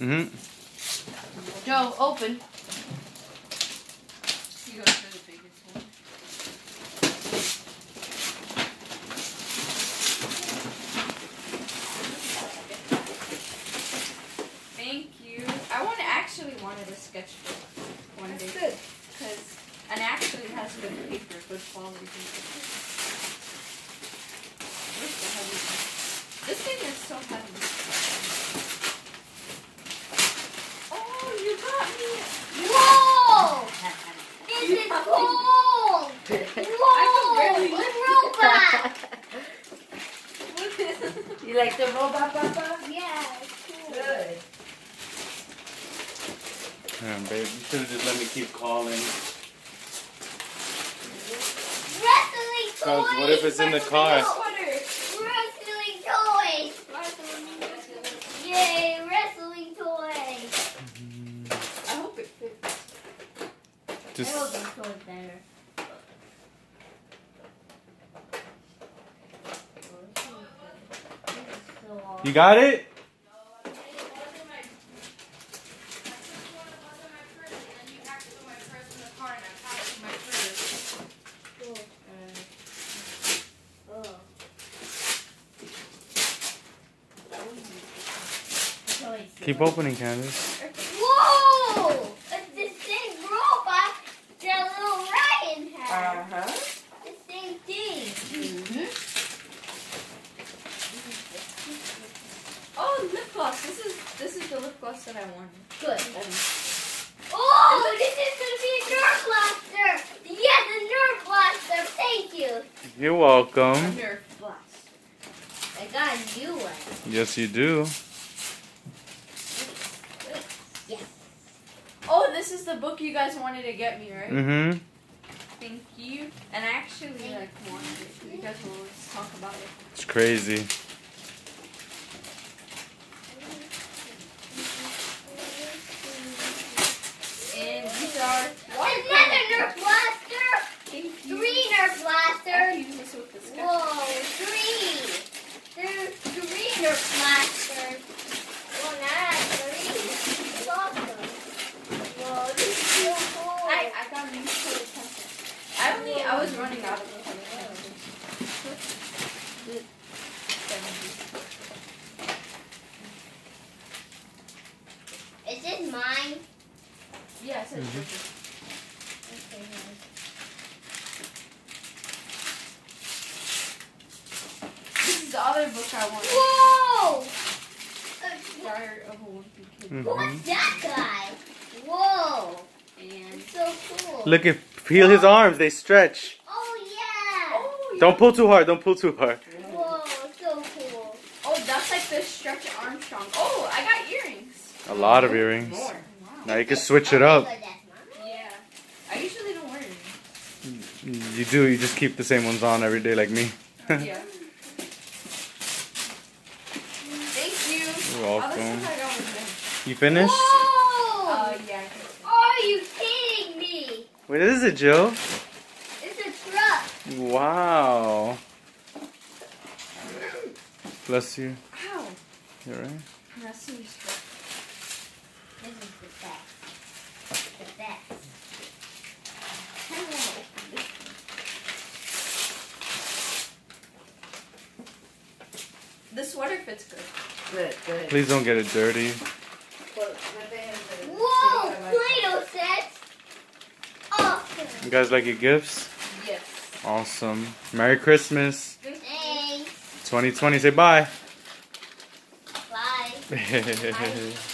Mm-hmm. Joe, open. You go for the biggest one. Thank you. I want actually wanted a sketchbook one That's day. good. Because, and actually has good paper, good quality paper. Where's the heavy one? This thing is so heavy. Oh, you got me. Whoa! This is cool! Whoa! barely- A robot! You like the robot, Papa? Yeah, it's cool. Good. Yeah, babe, you should have just let me keep calling. Wrestling! Cause what if it's in the car? Just Wrestling toys better. you got it? Keep opening, Candace. Whoa! It's the same robot that little Ryan had. Uh-huh. The same thing. Oh, lip gloss. This is this is the lip gloss that I wanted. Good. Oh, this is gonna be a Nerf blaster. Yes, a Nerf blaster. Thank you. You're welcome. Nerf blast. I got a new one. Yes, you do. Yes. Oh, this is the book you guys wanted to get me, right? Mm-hmm. Thank you. And I actually like wanted it. You guys will always talk about it. It's crazy. And these are Another Nerf blaster. Thank you. Three Nerf blasters. can use this with the sketch. Whoa, three. There's three Nerf blasters. Well, not three. It's awesome. Whoa, this is so cool. I, I got new colored pencils. I only I was running out of colored pencils. Is this mine? Yeah, it says Mhm. Bridget. Okay, nice. This is the other book I wanted. Whoa! Diary of a Wimpy Kid. Mhm. What's that guy? Whoa! And so cool. Look at feel his arms. They stretch. Oh yeah! oh, Don't pull too hard. Don't pull too hard. Whoa, so cool. oh, that's like the Stretch Armstrong. Oh, I got earrings. A lot of earrings. More. Wow. Now you can switch it up. Okay, but that's mine. Yeah, I usually don't wear earrings. You do. You just keep the same ones on every day, like me. Yeah. Thank you. You're Oh, welcome. is I got with You finished? Whoa! Uh, yeah. Are you kidding me? What is it, Joe? It's a truck. Wow. Bless you. Ow. You alright? That's some stuff. This is the best. The best. I don't want to open this one. The sweater fits good. Good, good. Please don't get it dirty. Well, let me have the- Whoa! see what I like. Play-Doh sets. Awesome. You guys like your gifts? Yes. Awesome. Merry Christmas. Thanks. 2020. Say bye. Bye. Bye.